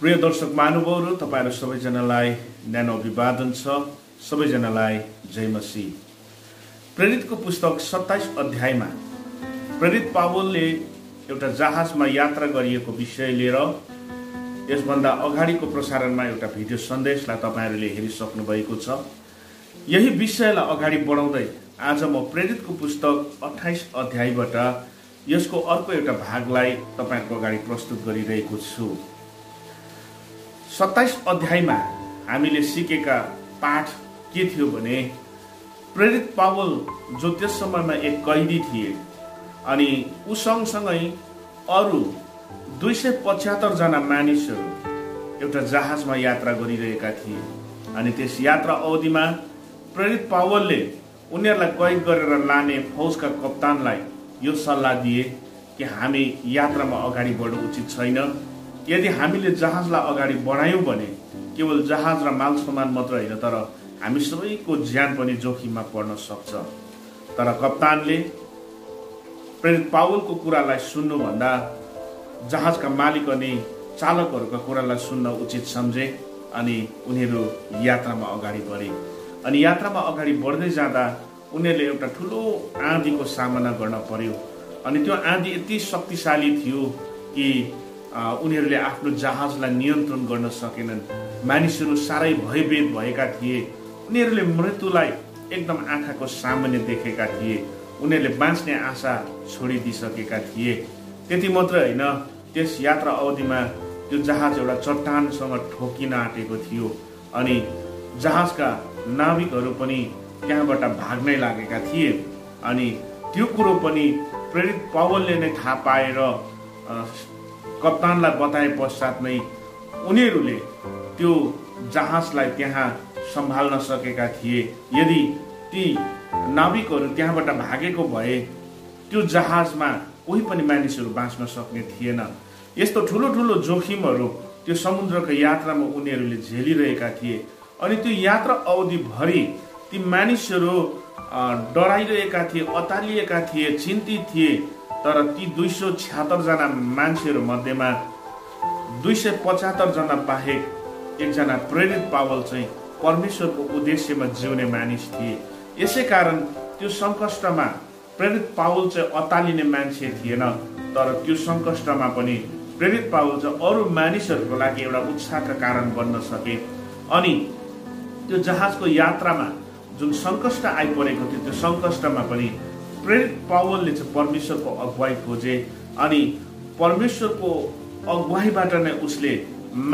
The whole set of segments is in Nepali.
प्रिय दर्शक महानुभावहरू तपाईँहरू सबैजनालाई न्यानो अभिवादन छ। सबैजनालाई जय मसी प्रेरितको पुस्तक सत्ताइस अध्यायमा प्रेरित पावलले एउटा जहाजमा यात्रा गरिएको विषय लिएर यसभन्दा अगाडिको प्रसारणमा एउटा भिडियो सन्देशलाई तपाईँहरूले हेरिसक्नु भएको छ। यही विषयलाई अगाडि बढाउँदै आज म प्रेरितको पुस्तक अठाइस अध्यायबाट यसको अर्को एउटा भागलाई तपाईँहरूको अगाडि प्रस्तुत गरिरहेको छु। सत्ताइस अध्यायमा हामीले सिकेका पाठ के थियो भने प्रेरित पावल जो त्यस समयमा एक कैदी थिए अनि ऊ सँगसँगै अरू दुई सय पचहत्तरजना मानिसहरू एउटा जहाजमा यात्रा गरिरहेका थिए। अनि त्यस यात्रा अवधिमा प्रेरित पावलले उनीहरूलाई कैद गरेर लाने फौजका कप्तानलाई यो सल्लाह दिए कि हामी यात्रामा अगाडि बढ्नु उचित छैन। यदि हामीले जहाजलाई अगाडि बढायौँ भने केवल जहाज र माल सामान मात्र होइन तर हामी सबैको ज्यान पनि जोखिममा पर्न सक्छ। तर कप्तानले प्रेरित पावलको कुरालाई सुन्नुभन्दा जहाजका मालिक अनि चालकहरूका कुरालाई सुन्न उचित सम्झे अनि उनीहरू यात्रामा अगाडि बढे। अनि यात्रामा अगाडि बढ्दै जाँदा उनीहरूले एउटा ठुलो आँधीको सामना गर्न पर्यो। अनि त्यो आँधी यति शक्तिशाली थियो कि उनीहरूले आफ्नो जहाजलाई नियन्त्रण गर्न सकेनन्। मानिसहरू साह्रै भयभेद भएका थिए। उनीहरूले मृत्युलाई एकदम आँखाको सामान्य देखेका थिए। उनीहरूले बाँच्ने आशा छोडिदिइसकेका थिए। त्यति मात्रै होइन त्यस यात्रा अवधिमा त्यो जहाज एउटा चट्टानसँग ठोकिन आँटेको थियो अनि जहाजका नाविकहरू पनि त्यहाँबाट भाग्नै लागेका थिए। अनि त्यो कुरो पनि प्रेरित पवलले नै थाहा पाएर कप्तानलाई बताए पश्चात नै उनीहरूले त्यो जहाजलाई त्यहाँ सम्हाल्न सकेका थिए। यदि ती नाविकहरू त्यहाँबाट भागेको भए त्यो जहाजमा कोही पनि मानिसहरू बाँच्न सक्ने थिएन। यस्तो ठुलो ठुलो जोखिमहरू त्यो समुद्रको यात्रामा उनीहरूले झेलिरहेका थिए अनि त्यो यात्रा अवधिभरि ती मानिसहरू डराइरहेका थिए अतालिएका थिए चिन्तित थिए। तर ती दुई सौ छ्यात्तरजना मान्छेहरू मध्येमा दुई सय पचहत्तरजना बाहेक एकजना प्रेरित पावल चाहिँ परमेश्वरको उद्देश्यमा जिउने मानिस थिए। यसै कारण त्यो सङ्कष्टमा प्रेरित पावल चाहिँ अतालिने मान्छे थिएन तर त्यो सङ्कष्टमा पनि प्रेरित पावल चाहिँ अरू मानिसहरूको लागि एउटा उत्साहका कारण बन्न सके। अनि त्यो जहाजको यात्रामा जुन सङ्कष्ट आइपरेको थियो त्यो सङ्कष्टमा पनि प्रेरित पावलले चाहिँ परमेश्वरको अगुवाई खोजे अनि परमेश्वरको अगुवाईबाट नै उसले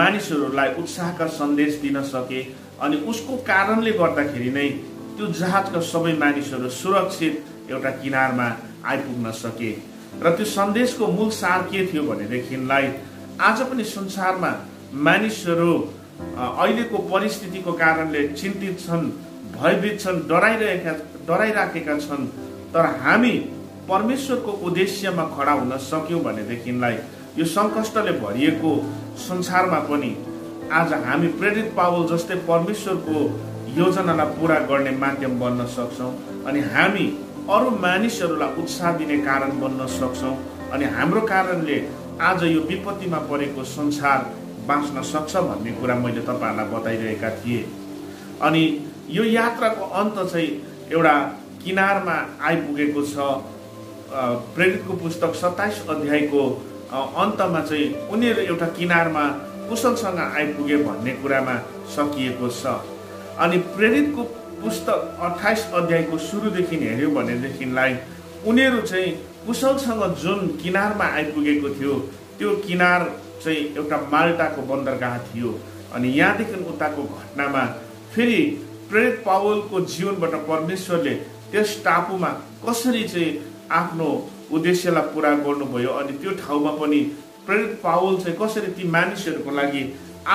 मानिसहरूलाई उत्साहका सन्देश दिन सके अनि उसको कारणले गर्दाखेरि नै त्यो जहाजका सबै मानिसहरू सुरक्षित एउटा किनारमा आइपुग्न सके। र त्यो सन्देशको मूल सार के थियो भनेदेखिलाई आज पनि संसारमा मानिसहरू अहिलेको परिस्थितिको कारणले चिन्तित छन् भयभीत छन् डराइरहेका डराइराखेका छन्। तर हामी परमेश्वरको उद्देश्यमा खडा हुन सक्यौँ भनेदेखिलाई यो सङ्कष्टले भरिएको संसारमा पनि आज हामी प्रेरित पावल जस्तै परमेश्वरको योजनालाई पुरा गर्ने माध्यम बन्न सक्छौँ अनि हामी अरू मानिसहरूलाई उत्साह दिने कारण बन्न सक्छौँ अनि हाम्रो कारणले आज यो विपत्तिमा परेको संसार बाँच्न सक्छ भन्ने कुरा मैले तपाईँहरूलाई बताइरहेका थिएँ। अनि यो यात्राको अन्त चाहिँ एउटा किनारमा आइपुगेको छ। प्रेरितको पुस्तक सत्ताइस अध्यायको अन्तमा चाहिँ उनीहरू एउटा किनारमा कुशलसँग आइपुगे भन्ने कुरामा सकिएको छ। अनि प्रेरितको पुस्तक अठाइस अध्यायको सुरुदेखि हेऱ्यो भनेदेखिलाई उनीहरू चाहिँ कुशलसँग जुन किनारमा आइपुगेको थियो त्यो किनार चाहिँ एउटा माल्टाको बन्दरगाह थियो। अनि यहाँदेखि उताको घटनामा फेरि प्रेरित पावलको जीवनबाट परमेश्वरले त्यस टापुमा कसरी चाहिँ आफ्नो उद्देश्यलाई पुरा गर्नुभयो अनि त्यो ठाउँमा पनि प्रेरित पावल चाहिँ कसरी ती मानिसहरूको लागि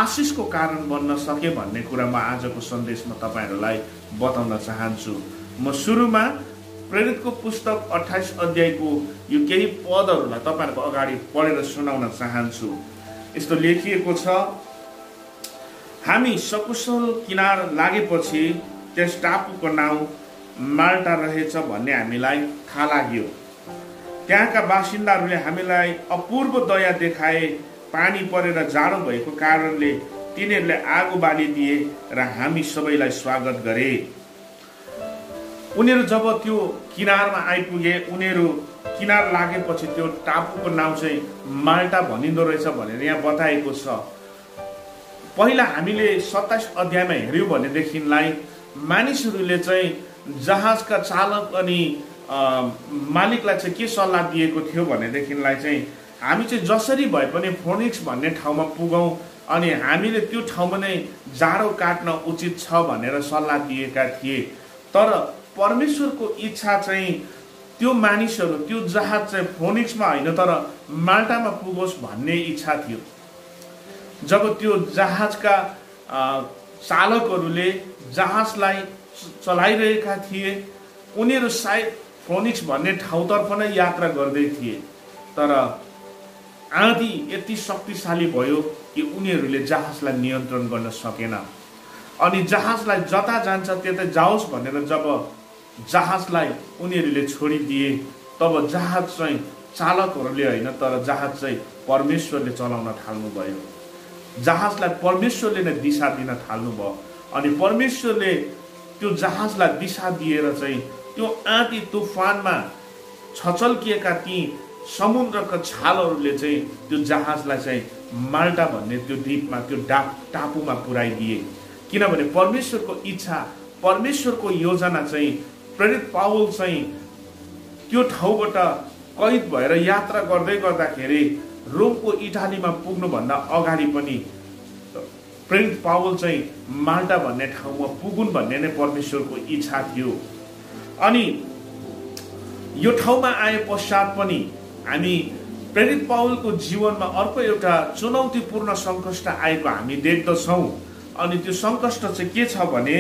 आशिषको कारण बन्न सके भन्ने कुरा म आजको सन्देशमा तपाईँहरूलाई बताउन चाहन्छु। म सुरुमा प्रेरितको पुस्तक अठाइस अध्यायको यो केही पदहरूलाई तपाईँहरूको अगाडि पढेर सुनाउन चाहन्छु। यस्तो लेखिएको छ हामी सकुशल किनार लागेपछि त्यस टापुको नाउँ माल्टा रहेछ भन्ने हामीलाई थाहा लाग्यो। त्यहाँका बासिन्दाहरूले हामीलाई अपूर्व दया देखाए पानी परेर जाडो भएको कारणले तिनीहरूले आगो बालिदिए र हामी सबैलाई स्वागत गरे। उनीहरू जब त्यो किनारमा आइपुगे उनीहरू किनार लागेपछि त्यो टापुको नाउँ चाहिँ माल्टा भनिँदो रहेछ भनेर यहाँ बताएको छ। पहिला हामीले सत्ताइस अध्यायमा हेऱ्यौँ भनेदेखिलाई मानिसहरूले चाहिँ जहाजका चालक अनि मालिकलाई चाहिँ के सल्लाह दिएको थियो भनेदेखिलाई चाहिँ हामी चाहिँ जसरी भए पनि फोनिक्स भन्ने ठाउँमा पुगौँ अनि हामीले त्यो ठाउँमा नै जाडो काट्न उचित छ भनेर सल्लाह दिएका थिए। तर परमेश्वरको इच्छा चाहिँ त्यो मानिसहरू त्यो जहाज चाहिँ फोनिक्समा होइन तर माल्टामा पुगोस् भन्ने इच्छा थियो। जब त्यो जहाजका चालकहरूले जहाजलाई चलाइरहेका थिए। उनीहरू सायद फोनिक्स भन्ने ठाउँतर्फ नै यात्रा गर्दै थिए। तर आँधी यति शक्तिशाली भयो कि उनीहरूले जहाजलाई नियन्त्रण गर्न सकेन। अनि जहाजलाई जता जान्छ त्यतै जाओस् भनेर जब जहाजलाई उनीहरूले छोडिदिए तब जहाज चाहिँ चालकहरूले होइन तर जहाज चाहिँ परमेश्वरले चलाउन थाल्नुभयो। जहाजलाई परमेश्वरले नै दिशा दिन थाल्नुभयो। अनि परमेश्वरले त्यो जहाजलाई दिशा दिएर चाहिँ त्यो आँटी तुफानमा छचल्किएका ती समुद्रका छालहरूले चाहिँ त्यो जहाजलाई चाहिँ माल्टा भन्ने त्यो द्वीपमा त्यो डा टापुमा पुऱ्याइदिए। किनभने परमेश्वरको इच्छा परमेश्वरको योजना चाहिँ प्रेरित पावल चाहिँ त्यो ठाउँबाट कैद भएर यात्रा गर्दै गर्दाखेरि रोमको इटालीमा पुग्नुभन्दा अगाडि पनि प्रेरित पावल चाहिँ माल्टा भन्ने ठाउँमा पुगुन् भन्ने नै परमेश्वरको इच्छा थियो। अनि यो ठाउँमा आए पश्चात पनि हामी प्रेरित पावलको जीवनमा अर्को एउटा चुनौतीपूर्ण सङ्कष्ट आएको हामी देख्दछौँ। अनि त्यो सङ्कष्ट चाहिँ के छ भने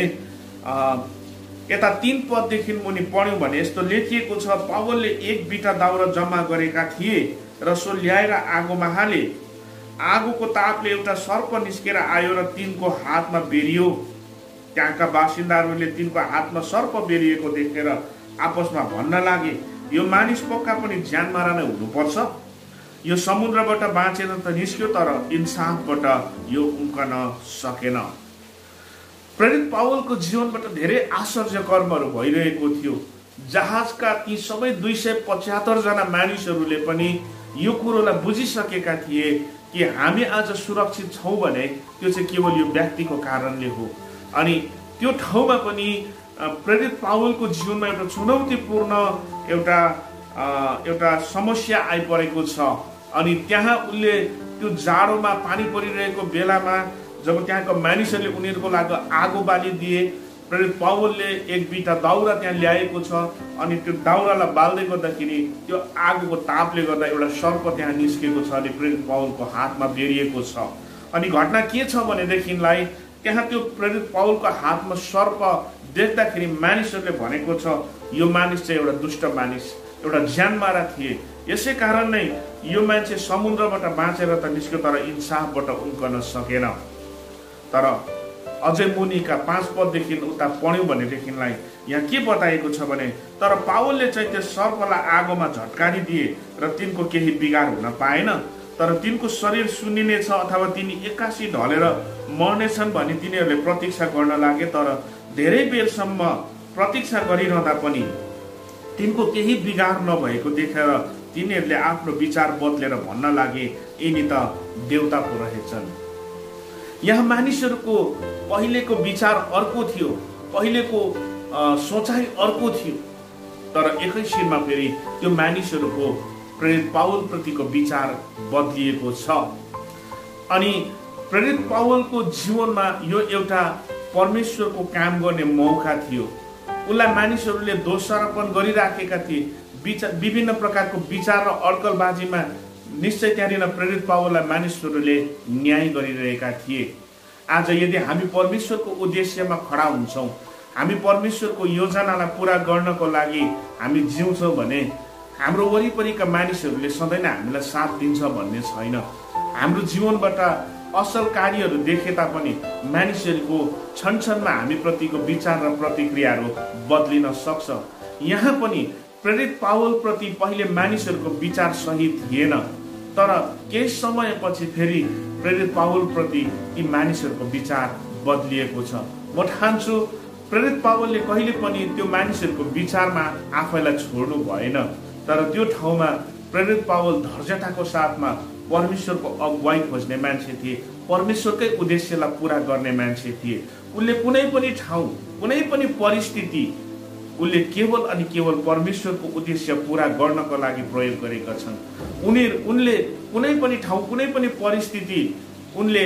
यता तिन पददेखि मुनि पढ्यौँ भने यस्तो लेखिएको छ पावलले एक बिटा दाउरा जम्मा गरेका थिए र सो ल्याएर आगोमा हाले आगोको तापले एउटा सर्प निस्केर आयो र तिनको हातमा बेरियो। त्यहाँका बासिन्दाहरूले तिनको हातमा सर्प बेरिएको देखेर आपसमा भन्न लागे यो मानिस पक्का पनि ज्यान मारा नै हुनुपर्छ? यो समुद्रबाट बाँचेर त निस्क्यो तर इन्साफबाट यो उम्कन सकेन। प्रेरित पावलको जीवनबाट धेरै आश्चर्य कर्महरू भइरहेको थियो। जहाजका ती सबै दुई सय पचहत्तरजना मानिसहरूले पनि यो कुरोलाई बुझिसकेका थिए कि हामी आज सुरक्षित छौँ भने त्यो चाहिँ केवल यो व्यक्तिको कारणले हो। अनि त्यो ठाउँमा पनि प्रेरित पावलको जीवनमा एउटा चुनौतीपूर्ण एउटा एउटा समस्या आइपरेको छ। अनि त्यहाँ उसले त्यो जाडोमा पानी परिरहेको बेलामा जब त्यहाँको मानिसहरूले उनीहरूको लागि आगो बालिदिए प्रेरित पावलले एक बिटा दाउरा त्यहाँ ल्याएको छ अनि त्यो दाउरालाई बाल्दै गर्दाखेरि त्यो आगोको तापले गर्दा एउटा सर्प त्यहाँ निस्केको छ अनि प्रेरित पावलको हातमा बेरिएको छ। अनि घटना के छ भनेदेखिलाई त्यहाँ त्यो प्रेरित पाउलको हातमा सर्प देख्दाखेरि मानिसहरूले भनेको छ यो मानिस चाहिँ एउटा दुष्ट मानिस एउटा ज्यानमारा थिए। यसै कारण नै यो मान्छे समुद्रबाट बाँचेर त निस्क्यो तर इन्साफबाट उम्कन सकेन। तर अझै मुनिका पाँच पददेखि उता पढ्यौँ भनेदेखिलाई यहाँ के बताएको छ भने तर पावलले चाहिँ त्यो सर्पलाई आगोमा झट्कारिदिए र तिनको केही बिगार हुन पाएन। तर तिनको शरीर सुनिनेछ अथवा तिनी एक्कासी ढलेर मर्नेछन् भनी तिनीहरूले प्रतीक्षा गर्न लागे तर धेरै बेरसम्म प्रतीक्षा गरिरहँदा पनि तिनको केही बिगार नभएको देखेर तिनीहरूले आफ्नो विचार बदलेर भन्न लागे। यिनी त देउता पो रहेछन्। यहाँ मानिसहरूको पहिलेको विचार अर्को थियो पहिलेको सोचाइ अर्को थियो। तर एकैछिनमा फेरि त्यो मानिसहरूको प्रेरित पावल प्रतिको विचार बदलिएको छ। अनि प्रेरित पावलको जीवनमा यो एउटा परमेश्वरको काम गर्ने मौका थियो। उसलाई मानिसहरूले दोषारोपण गरिराखेका थिए। विचार विभिन्न प्रकारको विचार र अड्कलबाजीमा निश्चय त्यहाँनिर प्रेरित पावललाई मानिसहरूले न्याय गरिरहेका थिए। आज यदि हामी परमेश्वरको उद्देश्यमा खडा हुन्छौँ हामी परमेश्वरको योजनालाई पुरा गर्नको लागि हामी जिउँछौँ भने हाम्रो वरिपरिका मानिसहरूले सधैँ नै हामीलाई साथ दिन्छ भन्ने छैन। हाम्रो जीवनबाट असल कार्यहरू देखे तापनि मानिसहरूको क्षण क्षणमा हामीप्रतिको विचार र प्रतिक्रियाहरू बदलिन सक्छ। यहाँ पनि प्रेरित पावल प्रति पहिले मानिसहरूको विचार सही थिएन। तर केही समयपछि फेरि प्रेरित पावलप्रति ती मानिसहरूको विचार बदलिएको छ। म ठान्छु प्रेरित पावलले कहिले पनि त्यो मानिसहरूको विचारमा आफैलाई छोड्नु भएन। तर त्यो ठाउँमा प्रेरित पावल धर्जताको साथमा परमेश्वरको अगुवाई खोज्ने मान्छे थिए। परमेश्वरकै उद्देश्यलाई पुरा गर्ने मान्छे थिए। उसले कुनै पनि ठाउँ कुनै पनि परिस्थिति उसले केवल अनि केवल परमेश्वरको उद्देश्य पुरा गर्नको लागि प्रयोग गरेका छन्। उनीहरू उनले कुनै पनि ठाउँ कुनै पनि परिस्थिति उनले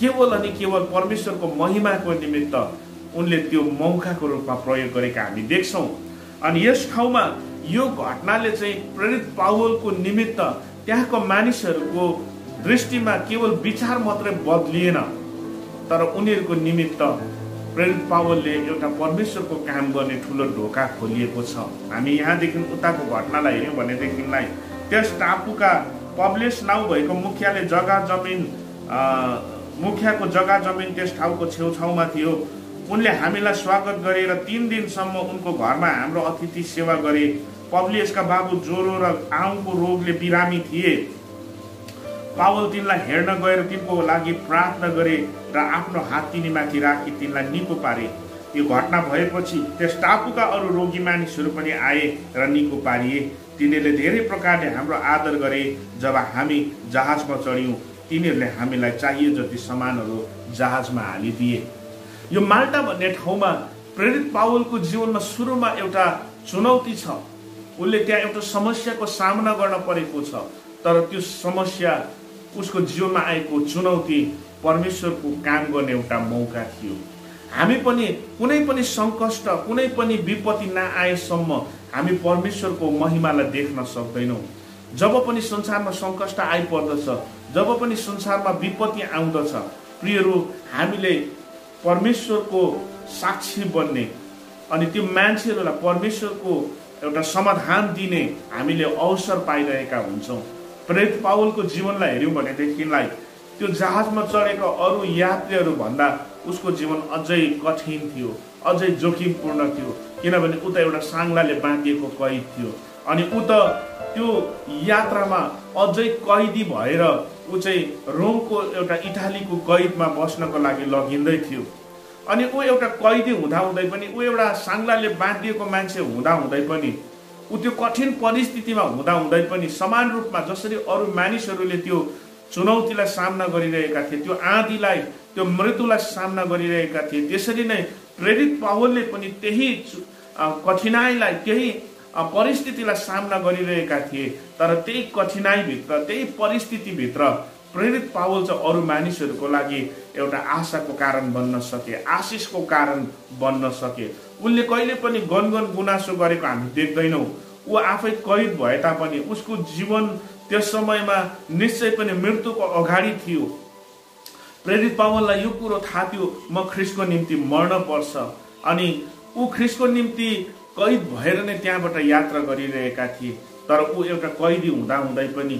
केवल अनि केवल परमेश्वरको महिमाको निमित्त उनले त्यो मौकाको रूपमा प्रयोग गरेका हामी देख्छौँ। अनि यस ठाउँमा यो घटनाले चाहिँ प्रेरित पावलको निमित्त त्यहाँको मानिसहरूको दृष्टिमा केवल विचार मात्रै बदलिएन तर उनीहरूको निमित्त प्रेरित पावलले एउटा परमेश्वरको काम गर्ने ठुलो ढोका खोलिएको छ। हामी यहाँदेखि उताको घटनालाई हेऱ्यौँ भनेदेखिलाई त्यस टापुका पब्लिस नाउ भएको मुखियाले जग्गा जमिन मुखियाको जग्गा जमिन त्यस ठाउँको छेउछाउमा थियो। उनले हामीलाई स्वागत गरे र तिन दिनसम्म उनको घरमा हाम्रो अतिथि सेवा गरे। पब्लियसका बाबु ज्वरो र आउँको रोगले बिरामी थिए। पावल तिनलाई हेर्न गएर तिनको लागि प्रार्थना गरे र आफ्नो हात तिनीमाथि राखी तिनलाई निको पारे। यो घटना भएपछि त्यस टापुका अरू रोगी मानिसहरू पनि आए र निको पारिए। तिनीहरूले धेरै प्रकारले हाम्रो आदर गरे। जब हामी जहाजमा चढ्यौँ तिनीहरूले हामीलाई चाहिए जति सामानहरू जहाजमा हालिदिए यो माल्टा भन्ने ठाउँमा प्रेरित पावलको जीवनमा सुरुमा एउटा चुनौती छ। उसले त्यहाँ एउटा समस्याको सामना गर्न परेको छ। तर त्यो समस्या उसको जीवनमा आएको चुनौती परमेश्वरको काम गर्ने एउटा मौका थियो। हामी पनि कुनै पनि सङ्कष्ट कुनै पनि विपत्ति नआएसम्म हामी परमेश्वरको महिमालाई देख्न सक्दैनौँ। जब पनि संसारमा सङ्कष्ट आइपर्दछ जब पनि संसारमा विपत्ति आउँदछ प्रियहरू हामीले परमेश्वरको साक्षी बन्ने अनि त्यो मान्छेहरूलाई परमेश्वरको एउटा समाधान दिने हामीले अवसर पाइरहेका हुन्छौँ। प्रेत पावलको जीवनलाई हेऱ्यौँ भनेदेखिलाई त्यो जहाजमा चढेका अरू यात्रीहरू भन्दा उसको जीवन अझै कठिन थियो अझै जोखिमपूर्ण थियो किनभने उता एउटा साङ्लाले बाँधिएको कैद थियो। अनि ऊ त त्यो यात्रामा अझै कैदी भएर ऊ चाहिँ रोमको एउटा इटालीको कैदमा बस्नको लागि लगिँदै थियो। अनि ऊ एउटा कैदी हुँदाहुँदै पनि ऊ एउटा साङ्लाले बाँधिएको मान्छे हुँदाहुँदै पनि ऊ त्यो कठिन परिस्थितिमा हुँदाहुँदै पनि समान रूपमा जसरी अरू मानिसहरूले त्यो चुनौतीलाई सामना गरिरहेका थिए त्यो आँधीलाई त्यो मृत्युलाई सामना गरिरहेका थिए त्यसरी नै प्रेरित पावलले पनि त्यही कठिनाइलाई त्यही परिस्थितिलाई सामना गरिरहेका थिए। तर त्यही कठिनाइभित्र त्यही परिस्थितिभित्र प्रेरित पावल चाहिँ अरू मानिसहरूको लागि एउटा आशाको कारण बन्न सके आशिषको कारण बन्न सके। उसले कहिले पनि गनगन गुनासो गरेको हामी देख्दैनौँ। ऊ आफै कैद भए तापनि उसको जीवन त्यस समयमा निश्चय पनि मृत्युको अगाडि थियो। प्रेरित पावललाई यो कुरो थाहा थियो म ख्रिसको निम्ति मर्न पर्छ। अनि ऊ ख्रिसको निम्ति कैद भएर नै त्यहाँबाट यात्रा गरिरहेका थिए तर ऊ एउटा कैदी हुँदा हुँदै पनि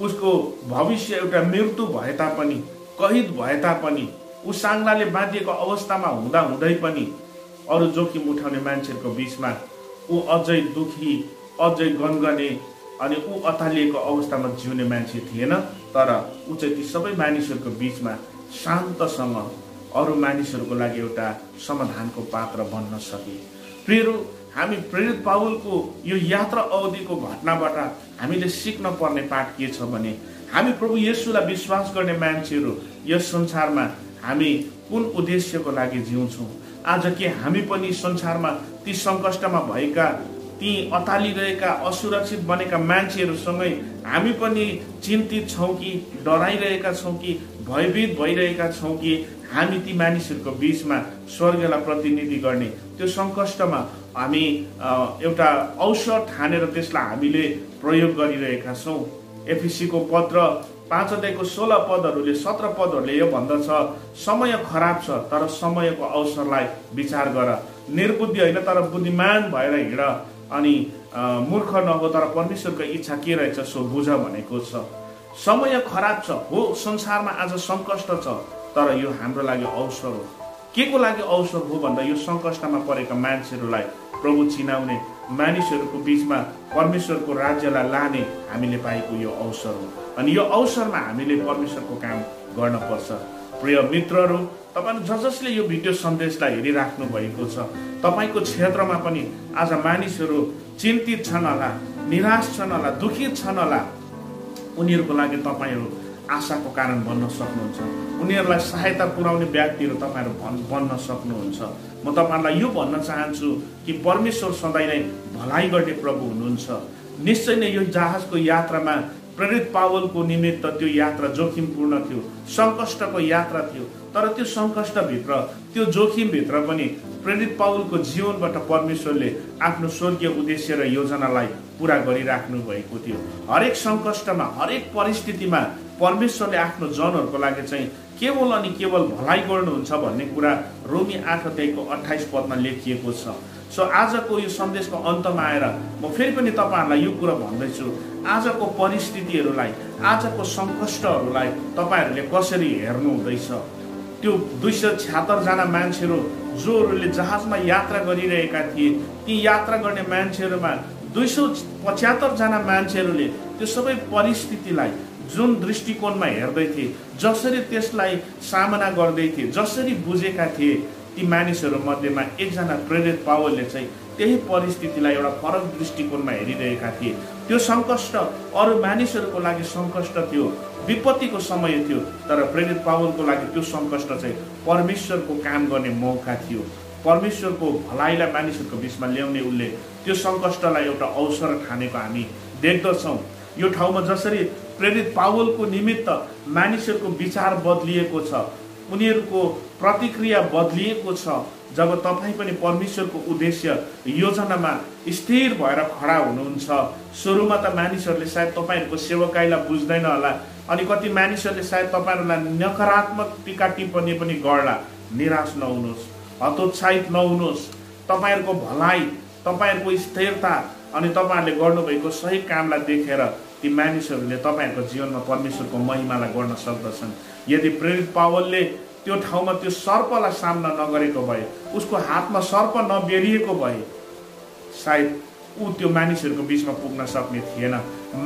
उसको भविष्य एउटा मृत्यु भए तापनि कैद भए तापनि ऊ साङ्लाले बाँधिएको अवस्थामा हुँदा हुँदै पनि अरू जोखिम उठाउने मान्छेहरूको बिचमा ऊ अझै दुखी अझै गनगने अनि ऊ अतालिएको अवस्थामा जिउने मान्छे थिएन तर ऊ चाहिँ ती सबै मानिसहरूको बिचमा शान्तसँग अरू मानिसहरूको लागि एउटा समाधानको पात्र बन्न सके। प्रियहरू हामी प्रेरित पावलको यो यात्रा अवधिको घटनाबाट हामीले सिक्न पर्ने पाठ के छ भने हामी प्रभु येसुलाई विश्वास गर्ने मान्छेहरू यस संसारमा हामी कुन उद्देश्यको लागि जिउँछौँ? आज के हामी पनि संसारमा ती सङ्कष्टमा भएका ती अतालिरहेका असुरक्षित बनेका मान्छेहरूसँगै हामी पनि चिन्तित छौँ कि डराइरहेका छौँ कि भयभीत भइरहेका छौँ कि हामी ती मानिसहरूको बिचमा स्वर्गलाई प्रतिनिधि गर्ने त्यो सङ्कष्टमा हामी एउटा अवसर ठानेर त्यसलाई हामीले प्रयोग गरिरहेका छौँ। एफिसीको पत्र पाँच अध्यायको सोह्र पदहरूले सत्र पदहरूले यो भन्दछ समय खराब छ तर समयको अवसरलाई विचार गर। निर्बुद्धि होइन तर बुद्धिमान भएर हिँड। अनि मूर्ख नहो तर परमेश्वरको इच्छा के रहेछ सो बुझ भनेको छ। समय खराब छ हो संसारमा आज सङ्कष्ट छ तर यो हाम्रो लागि अवसर हो। के को लागि अवसर हो भन्दा यो सङ्कष्टमा परेका मान्छेहरूलाई प्रभु चिनाउने मानिसहरूको बिचमा परमेश्वरको राज्यलाई लाने हामीले पाएको यो अवसर हो। अनि यो अवसरमा हामीले परमेश्वरको काम गर्न पर्छ प्रिय मित्रहरू तपाईँले ज जसले यो भिडियो सन्देशलाई हेरिराख्नु भएको छ तपाईँको क्षेत्रमा पनि आज मानिसहरू चिन्तित छन् होला निराश छन् होला दुखित छन् होला। उनीहरूको लागि तपाईँहरू आशाको कारण बन्न सक्नुहुन्छ। उनीहरूलाई सहायता पुर्याउने व्यक्तिहरू तपाईँहरू भन् बन्न सक्नुहुन्छ। म तपाईँहरूलाई यो भन्न चाहन्छु कि परमेश्वर सधैँ नै भलाइ गर्ने प्रभु हुनुहुन्छ। निश्चय नै यो जहाजको यात्रामा प्रेरित पावलको निमित्त त्यो यात्रा जोखिमपूर्ण थियो सङ्कष्टको यात्रा थियो। तर त्यो सङ्कष्टभित्र त्यो जोखिमभित्र पनि प्रेरित पावलको जीवनबाट परमेश्वरले आफ्नो स्वर्गीय उद्देश्य र योजनालाई पुरा गरिराख्नु भएको थियो। हरेक सङ्कष्टमा हरेक परिस्थितिमा परमेश्वरले आफ्नो जनहरूको लागि चाहिँ केवल अनि केवल भलाइ गर्नुहुन्छ भन्ने कुरा रोमी आठ अध्यायको अठाइस पदमा लेखिएको छ। सो आजको यो सन्देशको अन्तमा आएर म फेरि पनि तपाईँहरूलाई यो कुरा भन्दैछु। आजको परिस्थितिहरूलाई आजको सङ्कष्टहरूलाई तपाईँहरूले कसरी हेर्नु हुँदैछ? त्यो दुई सय छ्यात्तरजना मान्छेहरू जोहरूले जहाजमा यात्रा गरिरहेका थिए ती यात्रा गर्ने मान्छेहरूमा दुई सौ पचहत्तरजना मान्छेहरूले त्यो सबै परिस्थितिलाई जुन दृष्टिकोणमा हेर्दै थिए जसरी त्यसलाई सामना गर्दै थिए जसरी बुझेका थिए ती मानिसहरू मध्येमा एकजना प्रेरित पावलले चाहिँ त्यही परिस्थितिलाई एउटा फरक दृष्टिकोणमा हेरिरहेका थिए। त्यो सङ्कष्ट अरू मानिसहरूको लागि सङ्कष्ट थियो विपत्तिको समय थियो तर प्रेरित पावलको लागि त्यो सङ्कष्ट चाहिँ परमेश्वरको काम गर्ने मौका थियो। परमेश्वरको भलाइलाई मानिसहरूको बिचमा ल्याउने उसले त्यो सङ्कष्टलाई एउटा अवसर ठानेको हामी देख्दछौँ। यो ठाउँमा जसरी प्रेरित पावलको निमित्त मानिसहरूको विचार बदलिएको छ। उनीहरूको प्रतिक्रिया बदलिएको छ। जब तपाईँ पनि परमेश्वरको उद्देश्य योजनामा स्थिर भएर खडा हुनुहुन्छ सुरुमा त मानिसहरूले सायद तपाईँहरूको सेवकाईलाई बुझ्दैन होला। अनि कति मानिसहरूले सायद तपाईँहरूलाई नकारात्मक टिका टिप्पणी पनि गर्ला। निराश नहुनुहोस् हतोत्साहित नहुनुहोस्। तपाईँहरूको भलाइ तपाईँहरूको स्थिरता अनि तपाईँहरूले गर्नुभएको सही कामलाई देखेर ती मानिसहरूले तपाईँहरूको जीवनमा परमेश्वरको महिमालाई गर्न सक्दछन्। यदि प्रेरित पावलले त्यो ठाउँमा त्यो सर्पलाई सामना नगरेको भए उसको हातमा सर्प नबेरिएको भए सायद ऊ त्यो मानिसहरूको बिचमा पुग्न सक्ने थिएन।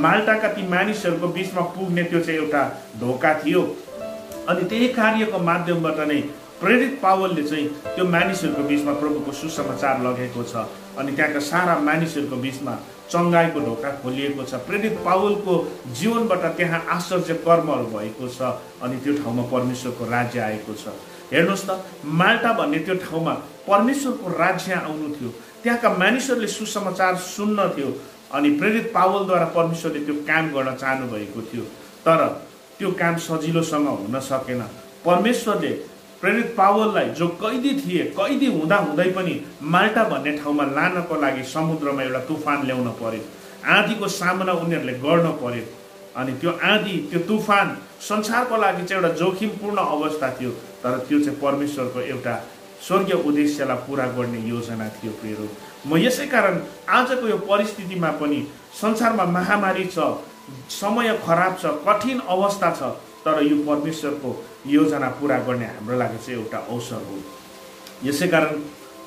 माल्टाका ती मानिसहरूको बिचमा पुग्ने त्यो चाहिँ एउटा धोका थियो। अनि त्यही कार्यको माध्यमबाट नै प्रेरित पावलले चाहिँ त्यो मानिसहरूको बिचमा प्रभुको सुसमाचार लगेको छ। अनि त्यहाँका सारा मानिसहरूको बिचमा चङ्गाईको ढोका खोलिएको छ। प्रेरित पावलको जीवनबाट त्यहाँ आश्चर्य कर्महरू भएको छ अनि त्यो ठाउँमा परमेश्वरको राज्य आएको छ। हेर्नुहोस् त माल्टा भन्ने त्यो ठाउँमा परमेश्वरको राज्य आउनु थियो। त्यहाँका मानिसहरूले सुसमाचार सुन्न थियो अनि प्रेरित पावलद्वारा परमेश्वरले त्यो काम गर्न चाहनु भएको थियो। तर त्यो काम सजिलोसँग हुन सकेन। परमेश्वरले प्रेरित पावललाई जो कैदी थिए कैदी हुँदा हुँदै पनि माल्टा भन्ने ठाउँमा लानको लागि समुद्रमा एउटा तुफान ल्याउन पर्यो आँधीको सामना उनीहरूले गर्न पर्यो अनि त्यो आँधी त्यो तुफान संसारको लागि चाहिँ एउटा जोखिमपूर्ण अवस्था थियो तर त्यो चाहिँ परमेश्वरको एउटा स्वर्गीय उद्देश्यलाई पुरा गर्ने योजना थियो प्रियहरू म यसै कारण आजको यो परिस्थितिमा पनि संसारमा महामारी छ समय खराब छ कठिन अवस्था छ। तर यो परमेश्वरको योजना पुरा गर्ने हाम्रो लागि चाहिँ एउटा अवसर हो। यसै कारण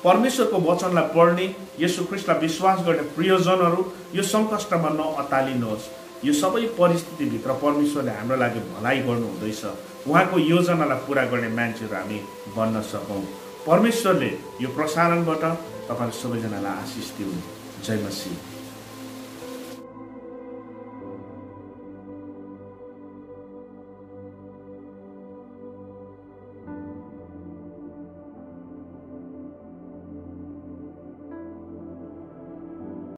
परमेश्वरको वचनलाई पढ्ने यसो ख्रिस्टलाई विश्वास गर्ने प्रियजनहरू यो सङ्कष्टमा नअतालिनुहोस्। यो सबै परिस्थितिभित्र परमेश्वरले हाम्रो लागि भलाइ गर्नुहुँदैछ। उहाँको योजनालाई पुरा गर्ने मान्छेहरू हामी बन्न सकौँ। परमेश्वरले यो प्रसारणबाट तपाईँहरू सबैजनालाई आशिष दिउन्। जय मसी